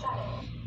shut it.